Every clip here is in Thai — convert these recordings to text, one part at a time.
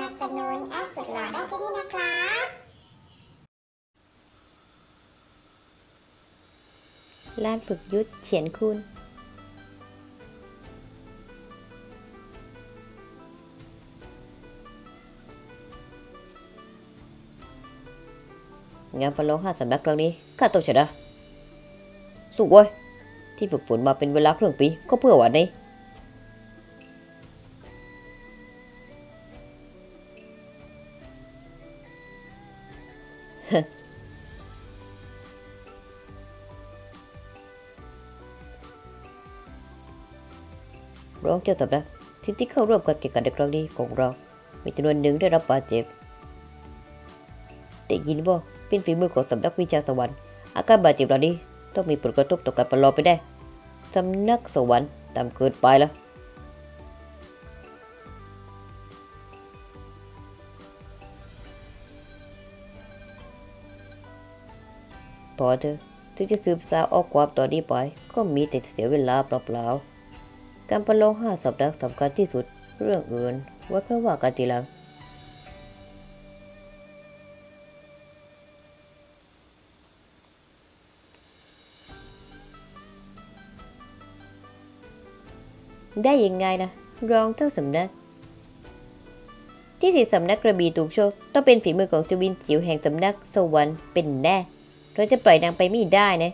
นับสนุนแอดสุดหล่อได้ที่นี่นะครับลานฝึกยุทธเฉียนคุณงานประลองห้าสำนักครั้งนี้ข้าต้องชนะสู้เว้ยที่ฝึกฝนมาเป็นเวลาครึ่งปีก็เพื่อวันนี้ ร้องเจ้าสำนักที่ที่เข้าร่วมการแข่งขันในครั้งนี้ของเรา มีจำนวนหนึ่งได้รับบาดเจ็บ ได้ยินว่าเป็นฝีมือของสำนักวิชาสวรรค์ อาการบาดเจ็บเหล่านี้ต้องมีผลกระทบต่อการประลองไปได้สำนักสวรรค์ต่ำเกินไปแล้ว พอเถอะถึงจะสืบสาวเออกความต่อนนี้ไป ก็มีแต่เสียเวลาเปล่าๆ การประลองห้าสัปดาห์สำคัญที่สุด เรื่องอื่นไว้ค่อยว่ากันทีหลัง ได้ยังไงล่ะ รองเท่าสำนัก ที่สี่สำนักกระบี่ถูกโชคต้องเป็นฝีมือของจวินจิ๋วแห่งสำนักสวรรค์เป็นแน่ เราจะปล่อยนางไปไม่ได้นะ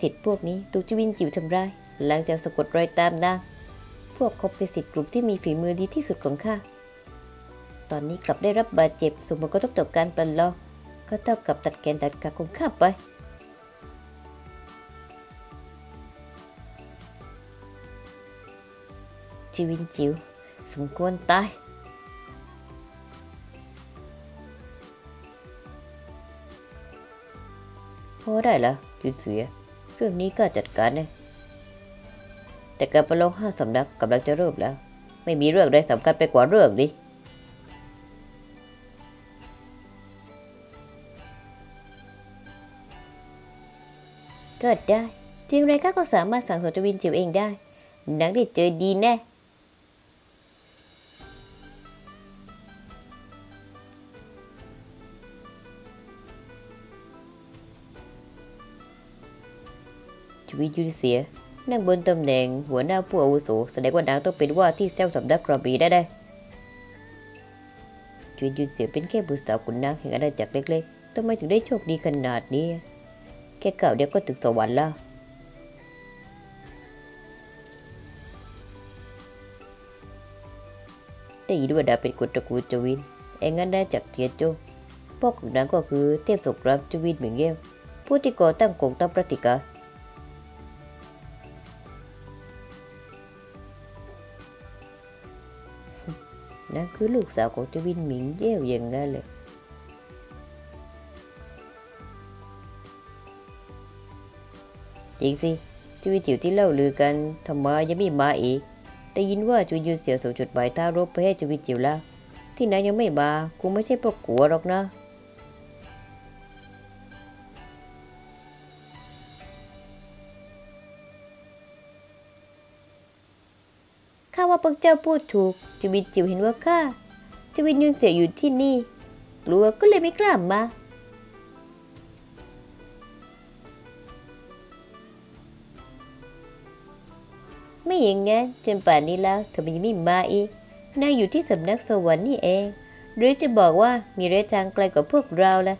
สิทธิ์พวกนี้ถูกจวินจิ๋วทำร้ายหลังจากสะกดรอยตามนางพวกเขาเป็นสิทธิ์กลุ่มที่มีฝีมือดีที่สุดของข้า ตอนนี้กลับได้รับบาดเจ็บส่งผลกระทบต่อการประลองก็เท่ากับตัดแกนตัดขาของข้าไป ชีวินจิวสมควรตายพอได้แล้วยุนเสียเรื่องนี้ก็จัดการเลยแต่การประลองห้าสำนักกำลังจะเริ่มแล้ว ไม่มีเรื่องใดสำคัญไปกว่าเรื่องนี้ก็ได้จริงไรก็สามารถสั่งสอนจวินจิ๋วเองได้นางได้เจอดีแน่ ชีวิตยุนเสีย นั่งบนตำแหน่งหัวหน้าผู้อาวุโสแสดงว่านางต้องเป็นว่าที่เจ้าสำนักกระบี่ได้ได้ชีวิตยุนเสียเป็นแค่บุตรสาวขุนนางแห่งอาณาจักรเล็กๆทำไมถึงได้โชคดีขนาดนี้ แค่ก่าวเดียวก็ถึงสวรรค์แล้วได้ยินว่าดาเป็นคนตระกูลจวินเองงั้นได้จากเทียนโจพ่อของนางก็คือเทพสงครามจวินเหมืองเยวผู้ที่ก่อตั้งกองทัพปฏิกา นะคือลูกสาวของจวินหมิงเย่วอย่างนั้นเลย จริงสิจวินจิ๋วที่เล่าลือกันทำไมยังไม่มาอีกได้ยินว่าจุยืนเสียวส่งจดหมายท้ารบไปให้จวินจิ๋วแล้ว ที่ไหนยังไม่มาคงไม่ใช่เพราะกลัวหรอกนะ ว่าพวกเจ้าพูดถูกจวินจิ๋วเห็นว่าข้าจวินยืนเสียอยู่ที่นี่ กลัวก็เลยไม่กล้ามาไม่อย่างงั้นจนป่านนี้แล้วทำไมยังไม่มาอีกนายอยู่ที่สำนักสวรรค์นี่เอง หรือจะบอกว่ามีระยะทางไกลกว่าพวกเราล่ะ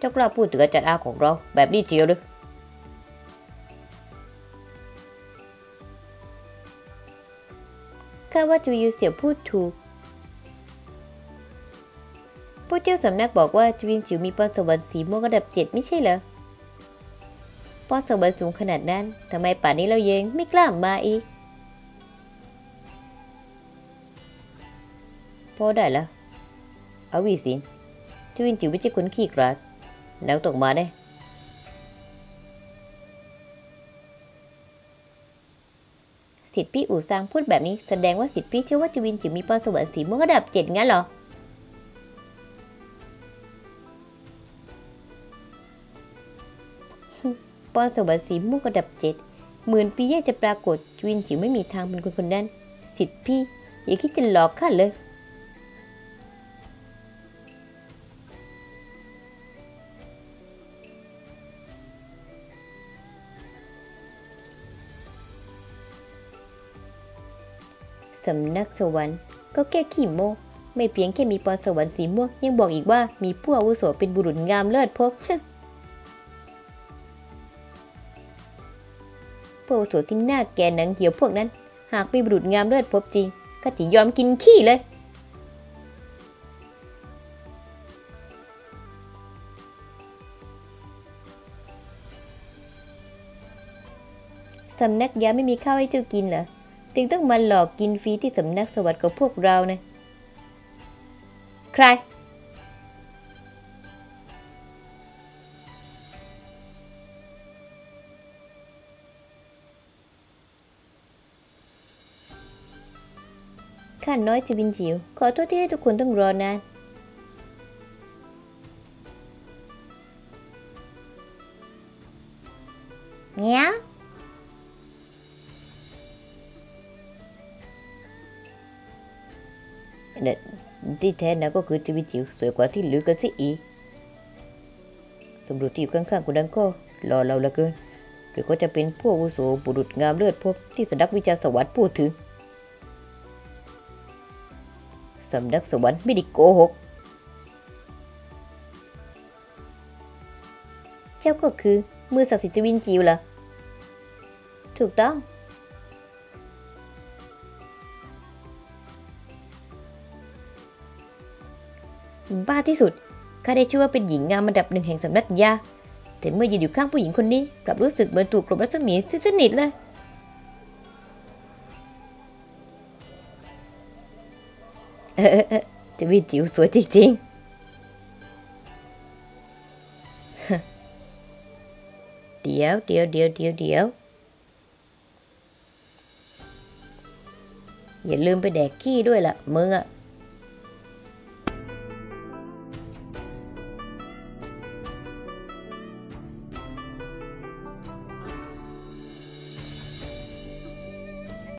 เจ้ากล้าพูดถึงอาจารย์อาของเราแบบนี้เชียวหรือข้าว่าจูยูเสียวพูดถูกพวกเจ้าสำนักบอกว่าจวินจิวมีพรสวรรค์สีม่วงระดับเจ็ดไม่ใช่เหรอพรสวรรค์สูงขนาดนั้นทำไมป่านนี้เราเยงไม่กล้ามาอีกพอได้ล้วเอาวีสินจวินจิวไม่ใช่คนขี้กราด Untuk mana? Sip Pee Wu Sang พูดแบบนี้แสดงว่าสิทธิ์พี่เชื่อว่าจุวินจิ๋มีพรสวรรค์สีม่วงระดับเจ็ดงั้นเหรอปอนสวรรค์สีม่วงระดับเจ็ดหมื่นปีแยกจะปรากฏจุวินจิ๋วไม่มีทางเป็นคนคนนั้นสิทธิ์พี่อย่าคิดจะหลอกข้าเลยำนักสวรรค์ก็แค่ขี้โมไม่เพียงแค่มีปอนสวรรค์สีม่วงยังบอกอีกว่ามีผู้อาวุโสเป็นบุรุษงามเลิศพบผู้อาวุโสที่หน้าแก่หนังเหี่ยวพวกนั้น หากมีบุรุษงามเลิศพบจริง ก็จะยอมกินขี้เลย สำนักยาไม่มีข้าวให้เจ้ากินเหรอ จึงต้องมาหลอกกินฟรีที่สำนักสวัสดิ์ของพวกเรานะ ใคร ข้าน้อยจะบินจิ๋วขอโทษที่ให้ทุกคนต้องรอนานเงี้ย วเด็ดที่แท้นะก็คือชีวิตจิ๋วสวยกว่าที่หลือกันสิอีกตำรวจที่อยู่ข้างๆคนนั้นก็รอเราเหละเกิน หรือเขาจะเป็นพวกวุโสบุรุษงามเลือดพบที่สำนักวิจารสวรรค์พูดถึงสำนักสวรรค์ไม่ได้โกหก เจ้าก็คือมือศักดิ์สิทธิ์จวินจิวเหรอถูกต้อง บ้าที่สุด ข้าได้ชื่อว่าเป็นหญิงงามอันดับหนึ่งแห่งสำนักยา แต่เมื่อยืนอยู่ข้างผู้หญิงคนนี้ กลับรู้สึกเหมือนถูกกลบรัศมีสนิทเลยเออเออจะวิจิวสวยจริงๆ เดี๋ยวเดี๋ยวเดี๋ยวเดี๋ยวเดี๋ยวอย่าลืมไปแดกขี้ด้วยล่ะมึงอะ